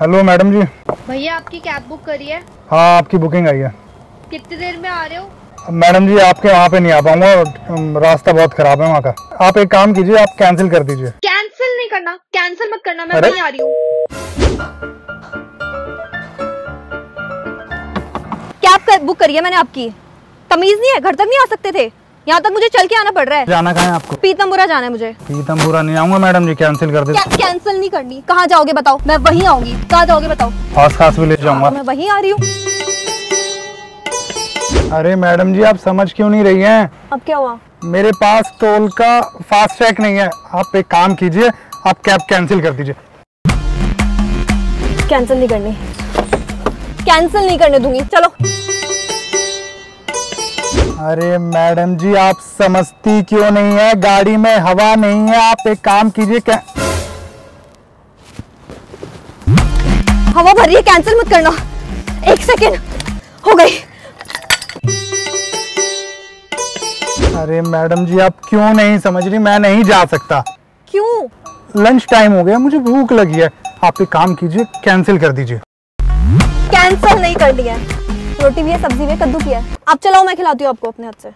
Hello madam जी। भैया आपकी cab book करी है? हाँ आपकी बुकिंग आई है। कितनी देर में आ रहे हो? मैडम जी आपके वहाँ पे नहीं आ पाऊँगा। रास्ता बहुत खराब है वहाँ का। आप एक काम कीजिए आप कैंसिल कर दीजिए। कैंसिल नहीं करना। कैंसिल मत करना मैं? वहीं आ रही हूँ। कैब बुक करी है मैंने आपकी? तमीज नहीं है? घर तक नहीं आ सकते थे? यहाँ तक मुझे चल के आना पड़ रहा है। जाना कहाँ है आपको? पीतमपुरा जाना है मुझे। पीतमपुरा नहीं आऊँगा मैडम जी कैंसिल कर क्या कैंसिल नहीं करनी? कहाँ जाओगे बताओ? मैं वहीं आऊँगी। कहाँ जाओगे बताओ? फास्ट खास भी ले जाऊँगा। मैं वहीं आ रही हूँ। अरे मैडम जी आप समझ क्यों नहीं रही हैं? अब क्या हुआ? मेरे पास टोल का फास्ट ट्रैक नहीं है। आप एक काम कीजिए आप कैब कैंसिल कर दीजिए। कैंसिल नहीं करनी। कैंसिल नहीं करने दूँगी। चलो। अरे मैडम जी आप समझती क्यों नहीं है? गाड़ी में हवा नहीं है आप एक काम कीजिए क्या हवा भर रही है कैंसिल मत करना। एक सेकेंड हो गई। अरे मैडम जी आप क्यों नहीं समझ रही? मैं नहीं जा सकता। क्यों? लंच टाइम हो गया मुझे भूख लगी है। आप एक काम कीजिए कैंसिल कर दीजिए। कैंसिल नहीं कर है रोटी भी है सब्ज़ी भी है कद्दू की है। आप चलाओ मैं खिलाती हूँ आपको अपने हाथ से।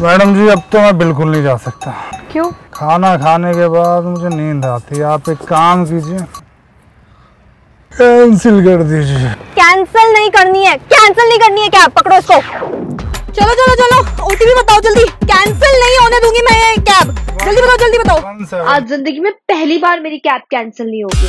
मैडम जी अब तो मैं बिल्कुल नहीं जा सकता। क्यों? खाना खाने के बाद मुझे नींद आती है। आप एक काम कीजिए। कैंसिल कर दीजिए। कैंसिल नहीं करनी है। कैंसिल नहीं करनी है कैब पकड़ो इसको। चलो चलो चलो। ओटीपी बताओ जल्दी। कैंसिल नहीं होने दूँगी मैं ये कैब। जल्दी बताओ जल्दी बताओ। आज ज़िंदगी में पहली बार मेरी कैब कैंसिल नहीं होगी।